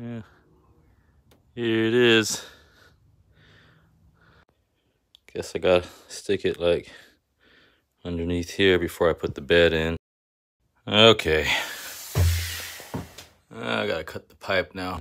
Yeah. Here it is. Guess I gotta stick it like underneath here before I put the bed in. Okay. I gotta cut the pipe now.